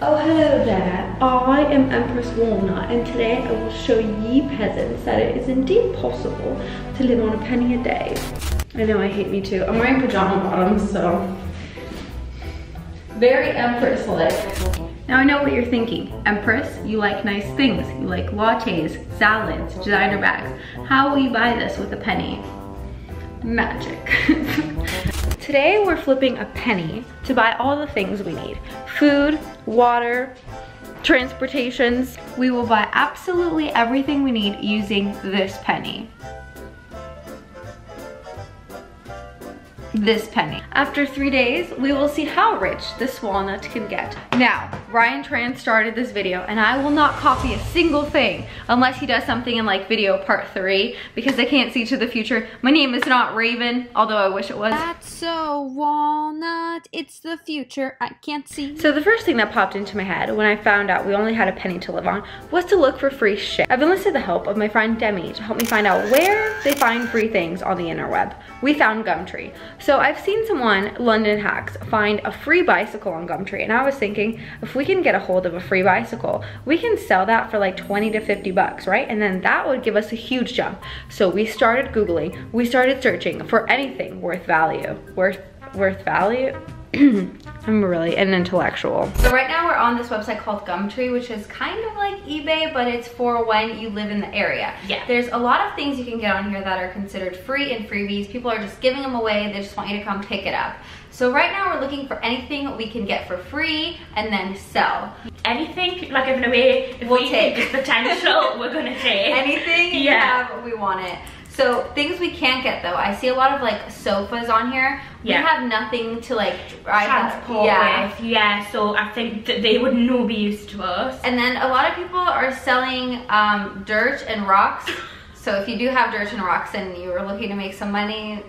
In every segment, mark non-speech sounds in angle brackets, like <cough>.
Oh, hello there. I am Empress Walnut, and today I will show ye peasants that it is indeed possible to live on a penny a day. I know, I hate me too. I'm wearing pajama bottoms, so. Very Empress-like. Now I know what you're thinking. Empress, you like nice things. You like lattes, salads, designer bags. How will you buy this with a penny? Magic. <laughs> Today we're flipping a penny to buy all the things we need. Food, water, transportations. We will buy absolutely everything we need using this penny. This penny. After three days, we will see how rich this walnut can get. Now, Ryan Trahan started this video and I will not copy a single thing unless he does something in like video part three because I can't see to the future. My name is not Raven, although I wish it was. That's so walnut, it's the future, I can't see. So the first thing that popped into my head when I found out we only had a penny to live on was to look for free shit. I've enlisted the help of my friend Demi to help me find out where they find free things on the interweb. We found Gumtree. So I've seen someone, London Hacks, find a free bicycle on Gumtree and I was thinking if we can get a hold of a free bicycle, we can sell that for like 20 to 50 bucks, right? And then that would give us a huge jump. So we started Googling, we started searching for anything worth value, worth, worth value. <clears throat> I'm really an intellectual. So right now we're on this website called Gumtree, which is kind of like eBay, but it's for when you live in the area. Yeah. There's a lot of things you can get on here that are considered free and freebies. People are just giving them away. They just want you to come pick it up. So right now we're looking for anything we can get for free and then sell. Anything, like in a way, if We'll we take. think it's potential, we're gonna <laughs> take. Anything you Yeah. have, we want it. So things we can't get though, I see a lot of like sofas on here. Yeah. We have nothing to like transport Yeah. with, yeah, so I think that they would no be used to us. And then a lot of people are selling um, dirt and rocks. <laughs> So if you do have dirt and rocks and you are looking to make some money,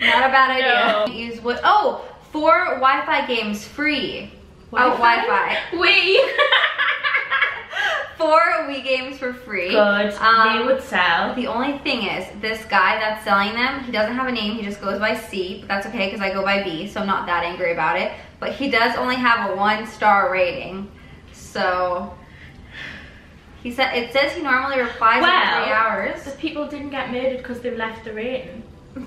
not a bad idea. Use what? Oh, four Wi-Fi games free. Oh, Wi-Fi. <laughs> We. Four Wii games for free. Good, Um, they would sell. The only thing is, this guy that's selling them, he doesn't have a name, he just goes by C, but that's okay because I go by B, so I'm not that angry about it. But he does only have a one star rating. So he said it says he normally replies Well, in three hours. The people didn't get murdered because they've left the rating. <laughs> I'm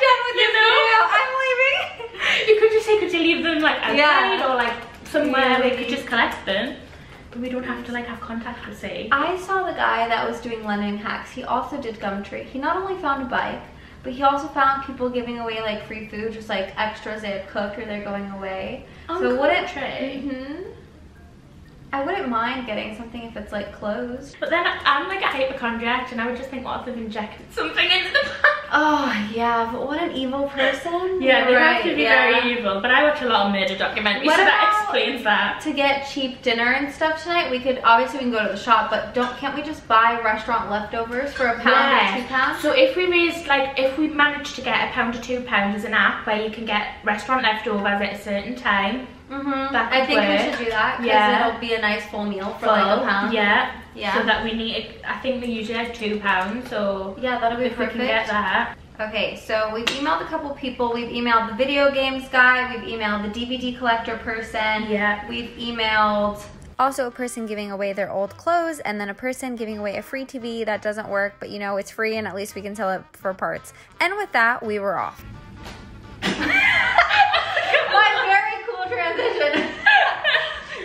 done with you this know? video. I'm leaving. You could just say, could you leave them like outside Yeah. or like somewhere we could just collect them? But we don't have to like have contact with say. I saw the guy that was doing London hacks. He also did Gumtree. He not only found a bike, but he also found people giving away like free food, just like extras they had cooked or they're going away. On so would it? Gumtree? hmm I wouldn't mind getting something if it's like closed. But then I'm like a hypochondriac and I would just think, what if they've injected something into the? Oh yeah, but what an evil person. Yeah, they You're have to be yeah. very evil. But I watch a lot of murder documentaries, What so that explains that. To get cheap dinner and stuff tonight, we could obviously we can go to the shop, but don't can't we just buy restaurant leftovers for a pound or two pounds? So if we raised like if we managed to get a pound or two pounds as an app where you can get restaurant leftovers at a certain time. Mm-hmm. I think we should do that because Yeah. it'll be a nice full meal for like a pound. Yeah. Yeah. So that we need I think we usually have two pounds, so Yeah, that'll be if perfect. we can get that. Okay, so we've emailed a couple people. We've emailed the video games guy. We've emailed the DVD collector person. Yeah. We've emailed. Also, a person giving away their old clothes, and then a person giving away a free TV that doesn't work, but you know, it's free and at least we can sell it for parts. And with that, we were off.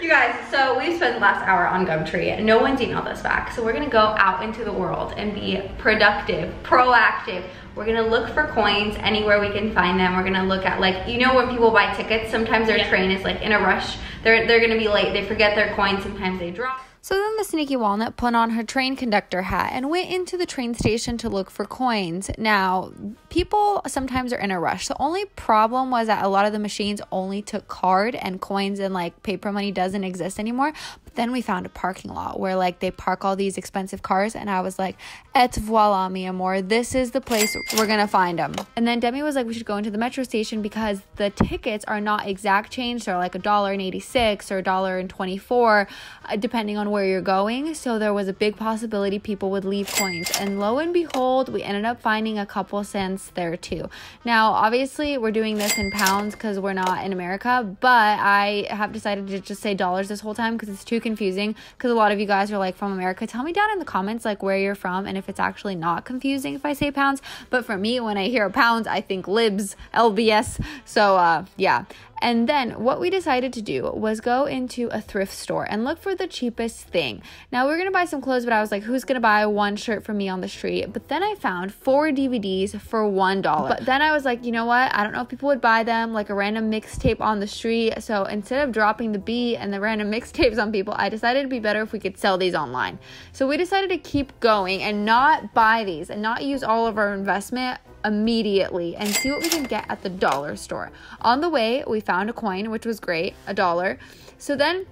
You guys, so we spent the last hour on Gumtree. No one's emailed us back. So we're gonna go out into the world and be productive, proactive. We're gonna look for coins anywhere we can find them. We're gonna look at like, you know when people buy tickets, sometimes their Yeah. train is like in a rush. They're, they're gonna be late, they forget their coins, sometimes they drop. So then the sneaky walnut put on her train conductor hat and went into the train station to look for coins. Now, people sometimes are in a rush. The only problem was that a lot of the machines only took card and coins and like paper money doesn't exist anymore. Then we found a parking lot where like they park all these expensive cars, and I was like, "Et voila, mi amor, this is the place we're gonna find them." And then Demi was like, "We should go into the metro station because the tickets are not exact change; they're like a dollar and eighty six or a dollar and twenty four, uh, depending on where you're going." So there was a big possibility people would leave coins, and lo and behold, we ended up finding a couple cents there too. Now, obviously, we're doing this in pounds because we're not in America, but I have decided to just say dollars this whole time because it's too confusing. Because a lot of you guys are like from America. Tell me down in the comments like where you're from and if it's actually not confusing if I say pounds. But for me, when I hear pounds, I think libs, LBS. So uh, yeah. And then what we decided to do was go into a thrift store and look for the cheapest thing. Now we are gonna buy some clothes, but I was like, who's gonna buy one shirt from me on the street? But then I found four DVDs for one dollar. But then I was like, you know what? I don't know if people would buy them like a random mixtape on the street. So instead of dropping the B and the random <laughs> mixtapes on people, I decided it'd be better if we could sell these online. So we decided to keep going and not buy these and not use all of our investment immediately and see what we can get at the dollar store. On the way, we found a coin, which was great, a dollar. So then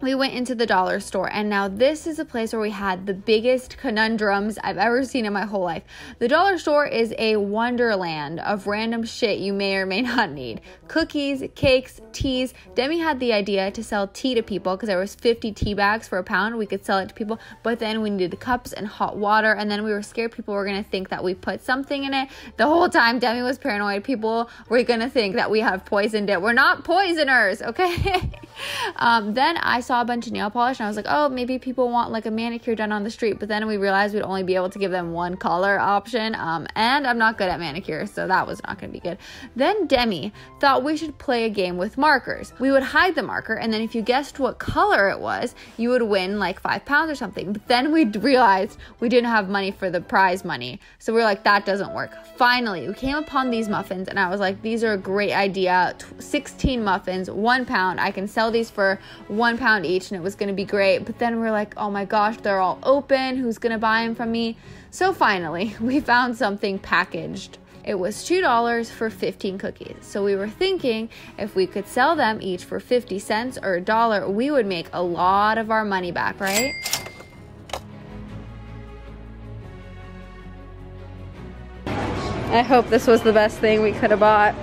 we went into the dollar store and now this is a place where we had the biggest conundrums I've ever seen in my whole life. The dollar store is a wonderland of random shit you may or may <laughs> not need. Cookies, cakes, teas. Demi had the idea to sell tea to people because there was 50 tea bags for a pound. We could sell it to people, but then we needed cups and hot water and then we were scared people were going to think that we put something in it. The whole time Demi was paranoid. People were going to think that we have poisoned it. We're not poisoners, okay? <laughs> um, then I saw a bunch of nail polish and I was like, oh, maybe people want like a manicure done on the street. But then we realized we'd only be able to give them one color option. Um, and I'm not good at manicure, so that was not going to be good. Then Demi thought we should play a game with markers. We would hide the marker, and then if you guessed what color it was, you would win like five pounds or something. But then we realized we didn't have money for the prize money. So we are like, that doesn't work. Finally, we came upon these muffins, and I was like, these are a great idea. 16 muffins, one pound. I can sell these for one pound each and it was going to be great. But then we are like, oh my gosh, they're all open. Who's going to buy them from me? So finally, <laughs> we found something packaged. It was $2 for 15 cookies. So we were thinking if we could sell them each for 50 cents or a dollar, we would make a lot of our money back, right? I hope this was the best thing we could have bought.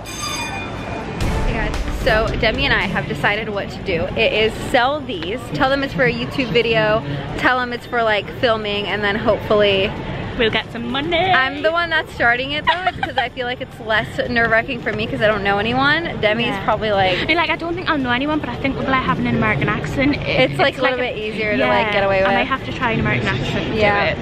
So Demi and I have decided what to do. It is sell these, tell them it's for a YouTube video, tell them it's for like filming, and then hopefully we'll get some money. I'm the one that's starting it though, because I feel like it's less nerve wracking for me because I don't know anyone. Demi's yeah. probably like. I mean, like I don't think I'll know anyone, but I think with like having an American accent, it, it's, it's like a little like bit easier yeah, to like get away with. I might have to try an American accent. Yeah.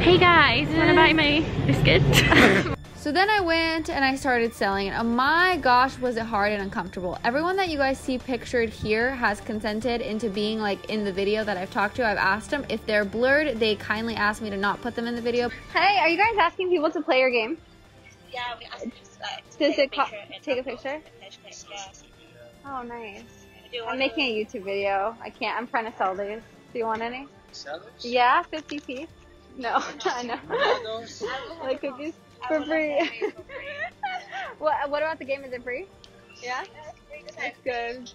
Hey guys, wanna buy my <laughs> biscuit? <laughs> So then I went and I started selling it. Oh my gosh, was it hard and uncomfortable. Everyone that you guys see pictured here has consented into being like in the video that I've talked to. I've asked them if they're blurred, they kindly asked me to not put them in the video. Hey, are you guys asking people to play your game? Yeah, we asked them to uh, Does it take a picture? Oh, nice. I'm making a YouTube video. I can't. I'm trying to sell these. Do you want any? Sell Yeah, 50 piece. No, <laughs> I know. <laughs> like cookies for free. <laughs> <laughs> what What about the game? Is it free? Yeah. That's good.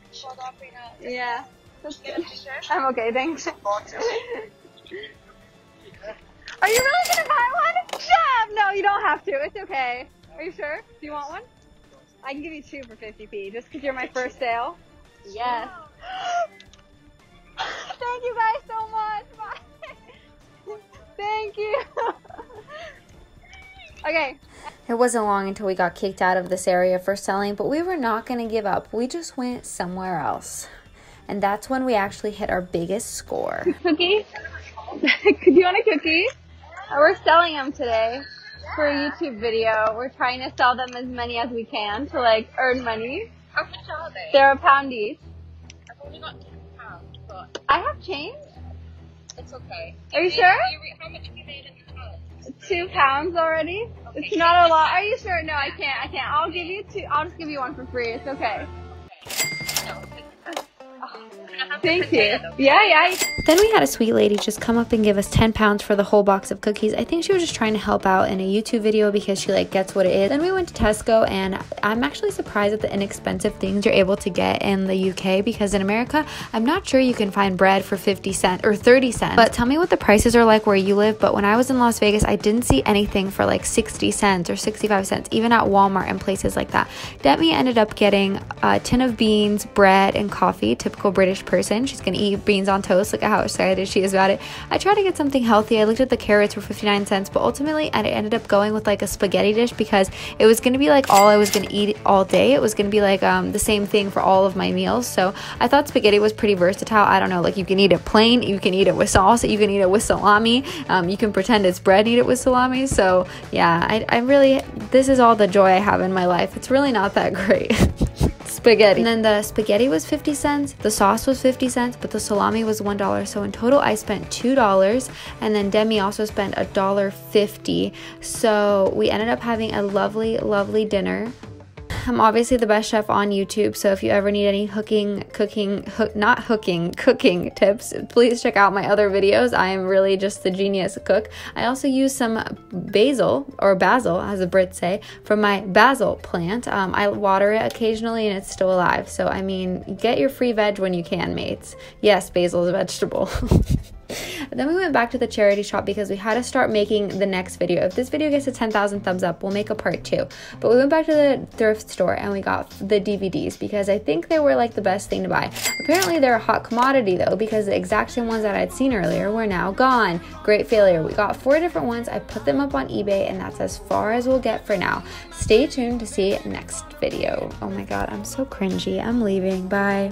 Yeah. That's good. I'm okay, thanks. Are you really gonna buy one? Yeah. No, you don't have to. It's okay. Are you sure? Do you want one? I can give you two for 50p, just because you're my first sale. Yes. Okay. It wasn't long until we got kicked out of this area for selling, but we were not going to give up. We just went somewhere else. And that's when we actually hit our biggest score. <laughs> Cookie? <laughs> Could you want a cookie? We're selling them today for a YouTube video. We're trying to sell them as many as we can to like earn money. How much are they? They're a pound each. I've only got two pounds, but I have change. It's okay. Are you sure? How much have you made in two pounds already. It's not a lot. Are you sure? No, I can't. I can't. I'll give you two. I'll just give you one for free. It's okay. Thank you. Yeah, yeah. Then we had a sweet lady just come up and give us 10 pounds for the whole box of cookies. I think she was just trying to help out in a YouTube video because she like gets what it is. Then we went to Tesco and I'm actually surprised at the inexpensive things you're able to get in the UK because in America, I'm not sure you can find bread for 50 cents or 30 cents. But tell me what the prices are like where you live. But when I was in Las Vegas, I didn't see anything for like 60 cents or 65 cents, even at Walmart and places like that. Demi ended up getting a tin of beans, bread, and coffee. Typical British person. She's gonna eat beans on toast. Look at how excited she is about it. I tried to get something healthy. I looked at the carrots for 59 cents, but ultimately I ended up going with like a spaghetti dish because it was gonna be like all I was gonna eat all day. It was gonna be like um, the same thing for all of my meals. So I thought spaghetti was pretty versatile. I don't know, like you can eat it plain, you can eat it with sauce, you can eat it with salami, um, you can pretend it's bread, eat it with salami. So yeah, I, I really, this is all the joy I have in my life. It's really not that <laughs> great. Spaghetti. And then the spaghetti was 50 cents, the sauce was 50 cents, but the salami was $1. So in total, I spent $2. And then Demi also spent a dollar fifty. So we ended up having a lovely, lovely dinner. I'm obviously the best chef on YouTube, so if you ever need any hooking, cooking, hook, not hooking, cooking tips, please check out my other videos. I am really just the genius cook. I also use some basil or basil, as the Brits say, from my basil plant. Um, I water it occasionally and it's still alive. So I mean, get your free veg when you can, mates. Yes, basil is a vegetable. <laughs> <laughs> then we went back to the charity shop because we had to start making the next video. If this video gets to 10,000 thumbs up, we'll make a part two. But we went back to the thrift store and we got the DVDs because I think they were like the best thing to buy. Apparently they're a hot commodity though because the exact same ones that I'd seen earlier were now gone. Great failure. We got four different ones. I put them up on eBay and that's as far as we'll get for now. Stay tuned to see next video. Oh my god, I'm so cringy. I'm leaving. Bye.